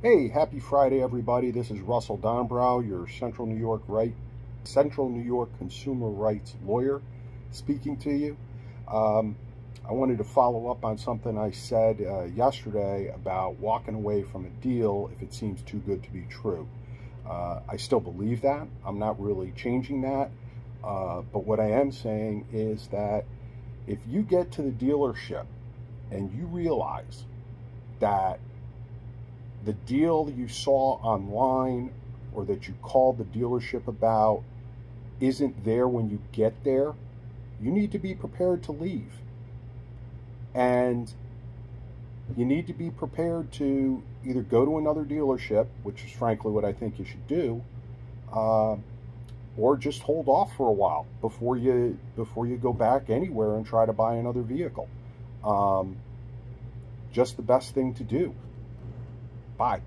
Hey, happy Friday, everybody. This is Russell Dombrow, your Central New York right, Central New York consumer rights lawyer, speaking to you. Um, I wanted to follow up on something I said uh, yesterday about walking away from a deal if it seems too good to be true. Uh, I still believe that. I'm not really changing that. Uh, but what I am saying is that if you get to the dealership and you realize that the deal you saw online or that you called the dealership about isn't there when you get there, you need to be prepared to leave. And you need to be prepared to either go to another dealership, which is frankly what I think you should do, uh, or just hold off for a while before you before you go back anywhere and try to buy another vehicle. Um, just the best thing to do. Bye.